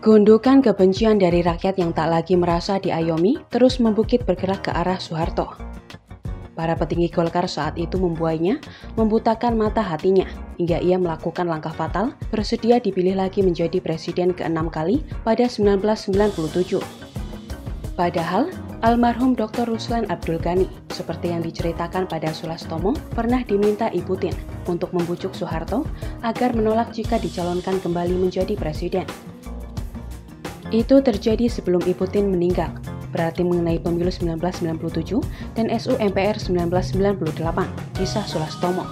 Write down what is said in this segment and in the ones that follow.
Gundukan kebencian dari rakyat yang tak lagi merasa diayomi terus membukit bergerak ke arah Soeharto. Para petinggi Golkar saat itu membuainya, membutakan mata hatinya, hingga ia melakukan langkah fatal, bersedia dipilih lagi menjadi presiden ke-6 kali pada 1997. Padahal, almarhum Dr. Ruslan Abdul Ghani, seperti yang diceritakan pada Sulastomo, pernah diminta Ibu Tin untuk membujuk Soeharto agar menolak jika dicalonkan kembali menjadi presiden. Itu terjadi sebelum Ibu Tin meninggal, berarti mengenai pemilu 1997 dan SU MPR 1998, kisah Sulastomo.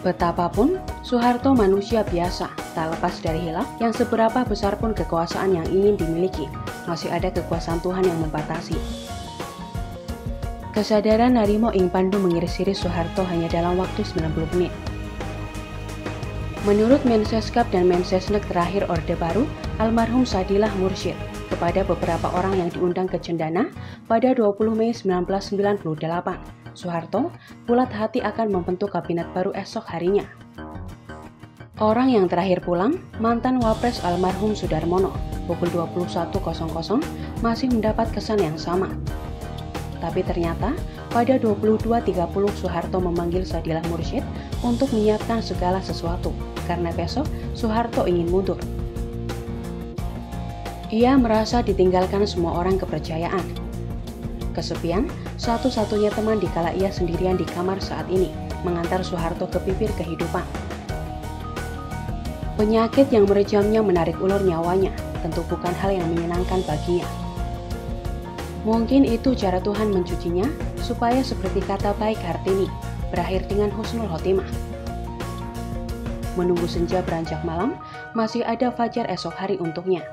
Betapapun, Soeharto manusia biasa, tak lepas dari hilaf yang seberapa besar pun kekuasaan yang ingin dimiliki, masih ada kekuasaan Tuhan yang membatasi. Kesadaran Narimo Ing Pandu mengiris-iris Soeharto hanya dalam waktu 90 menit. Menurut Menseskap dan Mensesnek terakhir Orde Baru, almarhum Sadilah Mursyid kepada beberapa orang yang diundang ke Cendana pada 20 Mei 1998. Soeharto bulat hati akan membentuk kabinet baru esok harinya. Orang yang terakhir pulang, mantan wapres almarhum Sudarmono, pukul 21.00 masih mendapat kesan yang sama. Tapi ternyata pada 22.30 Soeharto memanggil Sadilah Mursyid untuk menyiapkan segala sesuatu karena besok Soeharto ingin mundur. Ia merasa ditinggalkan semua orang kepercayaan. Kesepian, satu-satunya teman di kala ia sendirian di kamar saat ini, mengantar Soeharto ke bibir kehidupan. Penyakit yang merejamnya menarik ulur nyawanya, tentu bukan hal yang menyenangkan baginya. Mungkin itu cara Tuhan mencucinya, supaya seperti kata baik Hartini, berakhir dengan husnul khotimah menunggu senja beranjak malam, masih ada fajar esok hari untuknya.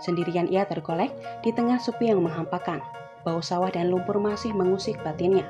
Sendirian ia terkolek di tengah sepi yang menghampakan. Bau sawah dan lumpur masih mengusik batinnya.